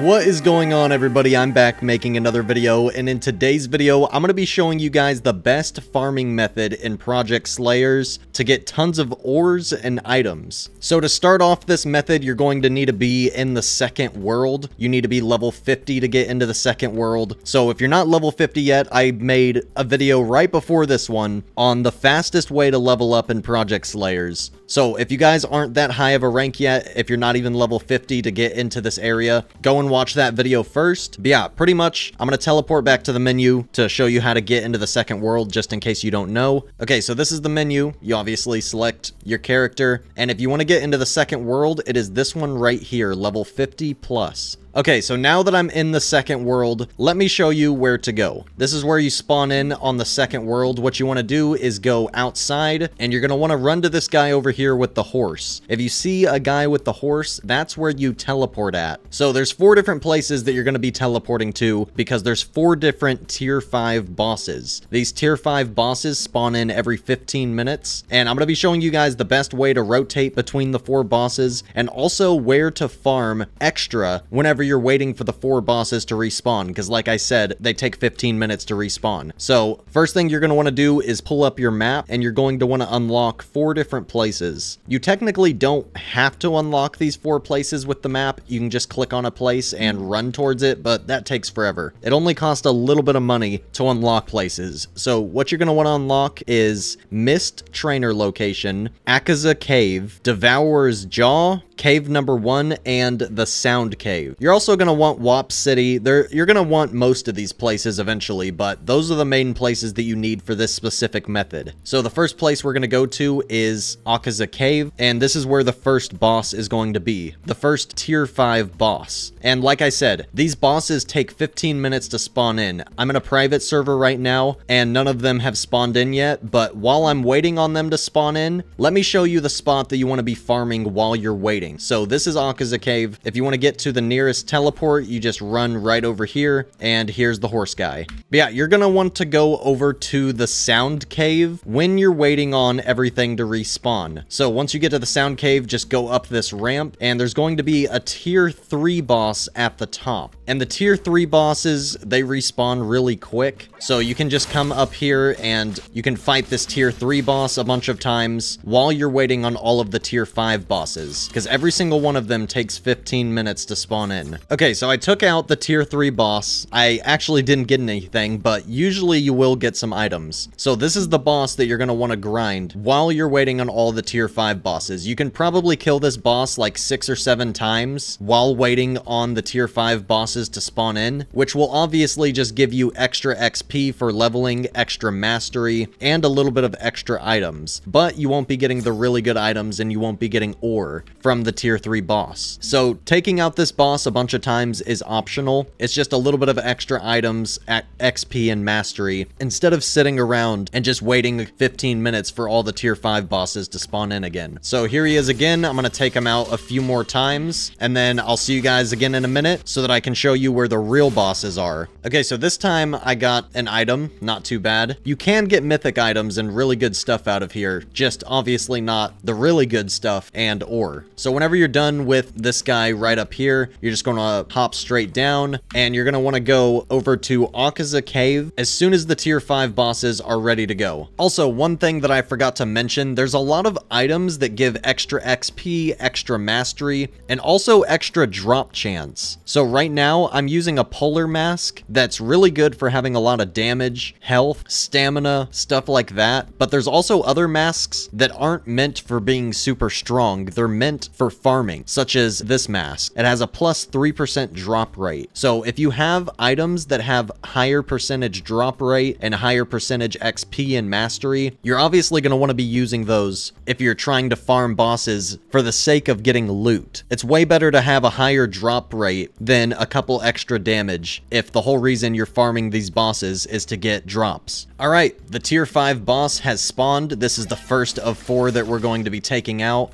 What is going on everybody? I'm back making another video and in today's video I'm going to be showing you guys the best farming method in Project Slayers to get tons of ores and items. So to start off this method you're going to need to be in the second world. You need to be level 50 to get into the second world. So if you're not level 50 yet I made a video right before this one on the fastest way to level up in Project Slayers. So if you guys aren't that high of a rank yet, if you're not even level 50 to get into this area, go and watch that video first. But yeah, pretty much, I'm going to teleport back to the menu to show you how to get into the second world, just in case you don't know. Okay, so this is the menu. You obviously select your character. And if you want to get into the second world, it is this one right here, level 50 plus. Okay, so now that I'm in the second world, let me show you where to go. This is where you spawn in on the second world. What you want to do is go outside, and you're going to want to run to this guy over here with the horse. If you see a guy with the horse, that's where you teleport at. So there's four different places that you're going to be teleporting to, because there's four different tier 5 bosses. These tier 5 bosses spawn in every 15 minutes, and I'm going to be showing you guys the best way to rotate between the four bosses, and also where to farm extra whenever you're waiting for the four bosses to respawn, because like I said, they take 15 minutes to respawn. So first thing you're going to want to do is pull up your map, and you're going to want to unlock four different places. You technically don't have to unlock these four places with the map. You can just click on a place and run towards it, but that takes forever. It only costs a little bit of money to unlock places. So what you're going to want to unlock is Mist Trainer Location, Akaza Cave, Devourer's Jaw, Cave number one, and the Sound Cave. You're also going to want Wop City. There, You're going to want most of these places eventually, but those are the main places that you need for this specific method. So the first place we're going to go to is Akaza Cave, and this is where the first boss is going to be. The first tier 5 boss. And like I said, these bosses take 15 minutes to spawn in. I'm in a private server right now, and none of them have spawned in yet, but while I'm waiting on them to spawn in, let me show you the spot that you want to be farming while you're waiting. So this is Akaza Cave. If you want to get to the nearest teleport, you just run right over here, and here's the horse guy. But yeah, you're going to want to go over to the Sound Cave when you're waiting on everything to respawn. So once you get to the Sound Cave, just go up this ramp, and there's going to be a Tier 3 boss at the top. And the Tier 3 bosses, they respawn really quick, so you can just come up here and you can fight this Tier 3 boss a bunch of times while you're waiting on all of the Tier 5 bosses, because every single one of them takes 15 minutes to spawn in. Okay, so I took out the tier 3 boss. I actually didn't get anything, but usually you will get some items. So this is the boss that you're going to want to grind while you're waiting on all the tier 5 bosses. You can probably kill this boss like 6 or 7 times while waiting on the tier 5 bosses to spawn in, which will obviously just give you extra XP for leveling, extra mastery, and a little bit of extra items. But you won't be getting the really good items and you won't be getting ore from the tier 3 boss. So taking out this boss a bunch of times is optional. It's just a little bit of extra items at XP and mastery instead of sitting around and just waiting 15 minutes for all the tier 5 bosses to spawn in again. So here he is again. I'm going to take him out a few more times and then I'll see you guys again in a minute so that I can show you where the real bosses are. Okay, so this time I got an item, not too bad. You can get mythic items and really good stuff out of here, just obviously not the really good stuff and ore. So whenever you're done with this guy right up here, you're just going to hop straight down and you're going to want to go over to Akaza Cave as soon as the tier 5 bosses are ready to go. Also, one thing that I forgot to mention, there's a lot of items that give extra XP, extra mastery, and also extra drop chance. So right now, I'm using a polar mask that's really good for having a lot of damage, health, stamina, stuff like that. But there's also other masks that aren't meant for being super strong. They're meant for farming, such as this mask. It has a plus 3% drop rate. So if you have items that have higher percentage drop rate and higher percentage XP and mastery, you're obviously going to want to be using those if you're trying to farm bosses for the sake of getting loot. It's way better to have a higher drop rate than a couple extra damage if the whole reason you're farming these bosses is to get drops. Alright, the tier 5 boss has spawned. This is the first of four that we're going to be taking out.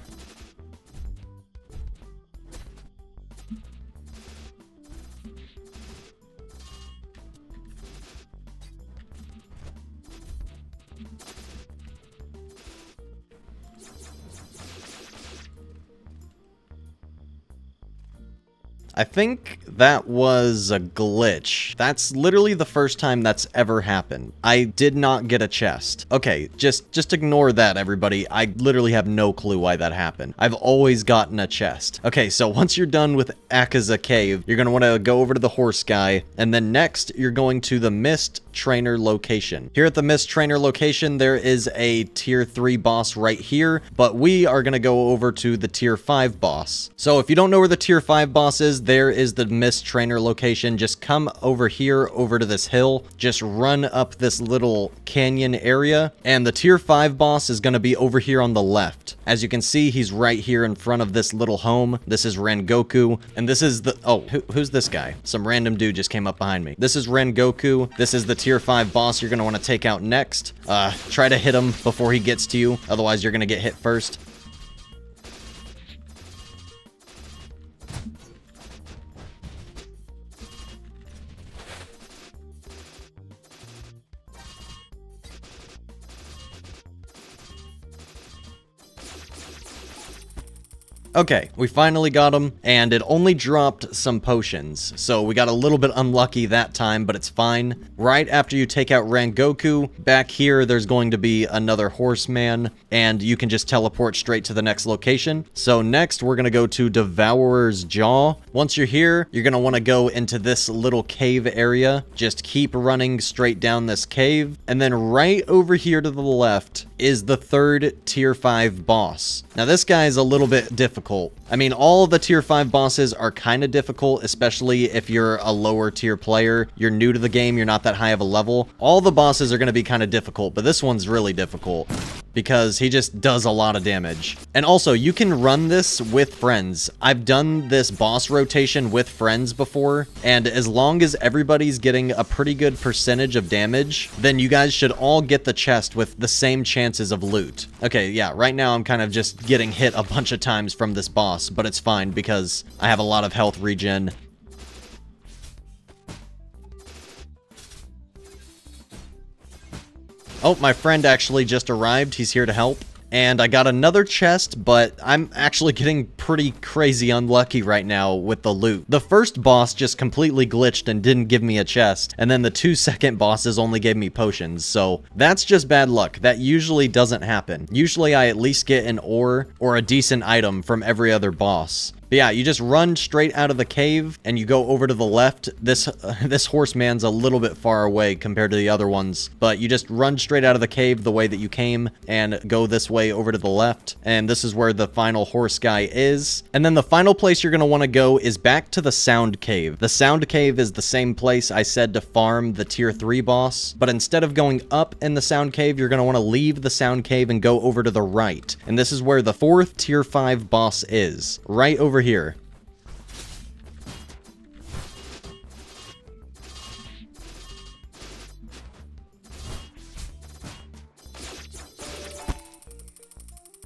I think that was a glitch. That's literally the first time that's ever happened. I did not get a chest. Okay, just, just ignore that, everybody. I literally have no clue why that happened. I've always gotten a chest. Okay, so once you're done with Akaza Cave, you're going to want to go over to the horse guy, and then next, you're going to the Mist Trainer location. Here at the Mist Trainer location, there is a tier 3 boss right here, but we are going to go over to the tier 5 boss. So if you don't know where the tier 5 boss is, there is the Mist Trainer location. Just come over here, over to this hill, just run up this little canyon area, and the tier 5 boss is going to be over here on the left. As you can see, he's right here in front of this little home. This is Rengoku, and this is the... Oh, who, who's this guy? Some random dude just came up behind me. This is Rengoku. This is the tier 5 boss you're going to want to take out next. Uh, try to hit him before he gets to you, otherwise you're going to get hit first. Okay, we finally got him, and it only dropped some potions, so we got a little bit unlucky that time, but it's fine. Right after you take out Rengoku, back here there's going to be another horseman, and you can just teleport straight to the next location. So next, we're going to go to Devourer's Jaw. Once you're here, you're going to want to go into this little cave area. Just keep running straight down this cave, and then right over here to the left is the third tier 5 boss. Now this guy is a little bit difficult. I mean, all the tier 5 bosses are kind of difficult, especially if you're a lower tier player. You're new to the game, you're not that high of a level. All the bosses are going to be kind of difficult, but this one's really difficult because he just does a lot of damage. And also, you can run this with friends. I've done this boss rotation with friends before, and as long as everybody's getting a pretty good percentage of damage, then you guys should all get the chest with the same chances of loot. Okay, yeah, right now I'm kind of just getting hit a bunch of times from this boss, but it's fine because I have a lot of health regen Oh, my friend actually just arrived. He's here to help. And I got another chest, but I'm actually getting pretty crazy unlucky right now with the loot. The first boss just completely glitched and didn't give me a chest, and then the two second bosses only gave me potions, so that's just bad luck. That usually doesn't happen. Usually I at least get an ore or a decent item from every other boss. But yeah, you just run straight out of the cave and you go over to the left. This uh, this horseman's a little bit far away compared to the other ones, but you just run straight out of the cave the way that you came and go this way over to the left. And this is where the final horse guy is. And then the final place you're going to want to go is back to the sound cave. The sound cave is the same place I said to farm the tier 3 boss, but instead of going up in the sound cave, you're going to want to leave the sound cave and go over to the right. And this is where the fourth tier 5 boss is, right over here.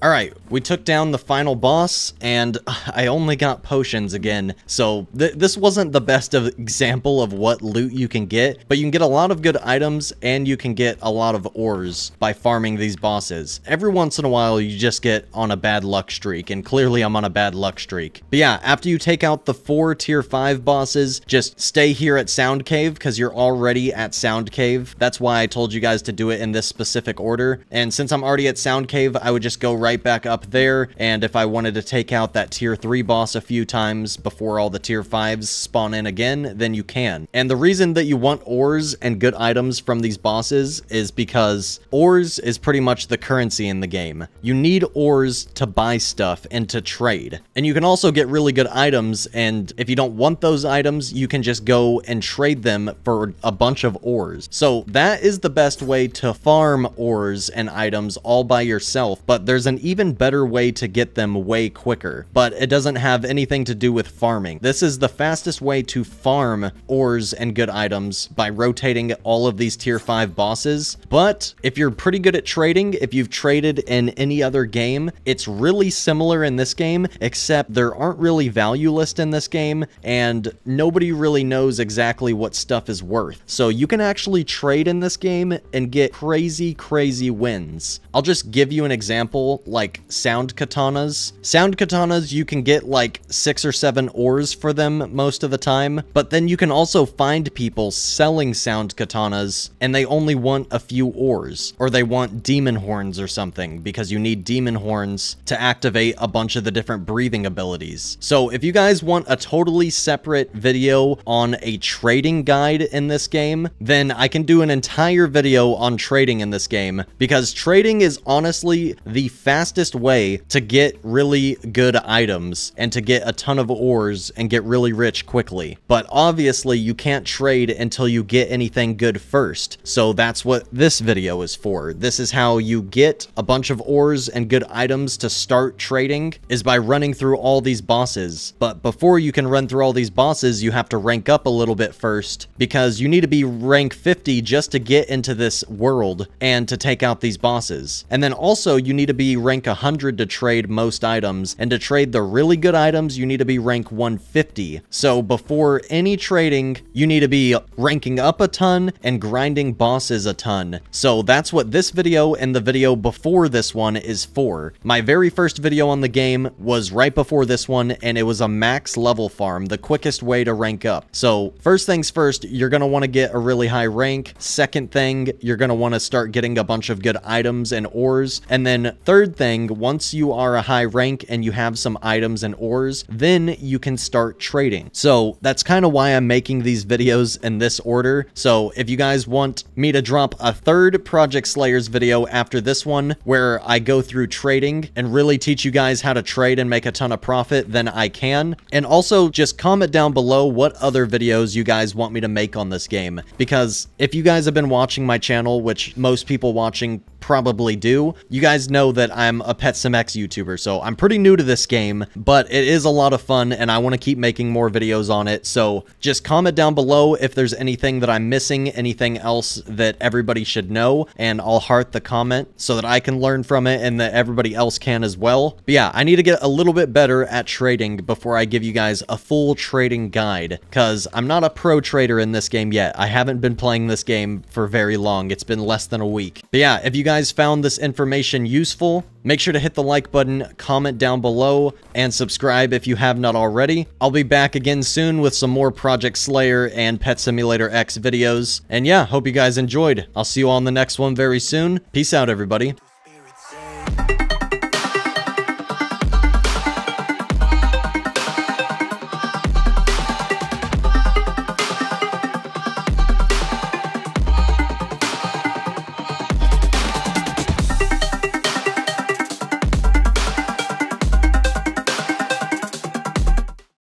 Alright, we took down the final boss, and I only got potions again, so th this wasn't the best of example of what loot you can get, but you can get a lot of good items, and you can get a lot of ores by farming these bosses. Every once in a while, you just get on a bad luck streak, and clearly I'm on a bad luck streak. But yeah, after you take out the four tier 5 bosses, just stay here at Sound Cave, because you're already at Sound Cave. That's why I told you guys to do it in this specific order, and since I'm already at Sound Cave, I would just go right back up there, and if I wanted to take out that tier 3 boss a few times before all the tier 5s spawn in again, then you can. And the reason that you want ores and good items from these bosses is because ores is pretty much the currency in the game. You need ores to buy stuff and to trade. And you can also get really good items, and if you don't want those items, you can just go and trade them for a bunch of ores. So that is the best way to farm ores and items all by yourself, but there's an an even better way to get them way quicker, but it doesn't have anything to do with farming. This is the fastest way to farm ores and good items by rotating all of these tier 5 bosses, but if you're pretty good at trading, if you've traded in any other game, it's really similar in this game, except there aren't really value lists in this game, and nobody really knows exactly what stuff is worth. So you can actually trade in this game and get crazy, crazy wins. I'll just give you an example like sound katanas. Sound katanas, you can get like six or seven ores for them most of the time, but then you can also find people selling sound katanas and they only want a few ores, or they want demon horns or something because you need demon horns to activate a bunch of the different breathing abilities. So if you guys want a totally separate video on a trading guide in this game, then I can do an entire video on trading in this game because trading is honestly the fastest way to get really good items and to get a ton of ores and get really rich quickly. But obviously you can't trade until you get anything good first. So that's what this video is for. This is how you get a bunch of ores and good items to start trading is by running through all these bosses. But before you can run through all these bosses, you have to rank up a little bit first because you need to be rank 50 just to get into this world and to take out these bosses. And then also you need to be rank 100 to trade most items and to trade the really good items, you need to be rank 150. So before any trading, you need to be ranking up a ton and grinding bosses a ton. So that's what this video and the video before this one is for. My very first video on the game was right before this one and it was a max level farm, the quickest way to rank up. So first things first, you're going to want to get a really high rank. Second thing, you're going to want to start getting a bunch of good items and ores. And then third thing, once you are a high rank and you have some items and ores, then you can start trading. So that's kind of why I'm making these videos in this order. So if you guys want me to drop a third Project Slayers video after this one, where I go through trading and really teach you guys how to trade and make a ton of profit, then I can. And also just comment down below what other videos you guys want me to make on this game. Because if you guys have been watching my channel, which most people watching probably do. You guys know that I'm a PetSimX YouTuber, so I'm pretty new to this game, but it is a lot of fun and I want to keep making more videos on it. So just comment down below if there's anything that I'm missing, anything else that everybody should know, and I'll heart the comment so that I can learn from it and that everybody else can as well. But yeah, I need to get a little bit better at trading before I give you guys a full trading guide, because I'm not a pro trader in this game yet. I haven't been playing this game for very long. It's been less than a week. But yeah, if you guys guys found this information useful, make sure to hit the like button, comment down below, and subscribe if you have not already. I'll be back again soon with some more Project Slayer and Pet Simulator X videos. And yeah, hope you guys enjoyed. I'll see you all in the next one very soon. Peace out, everybody.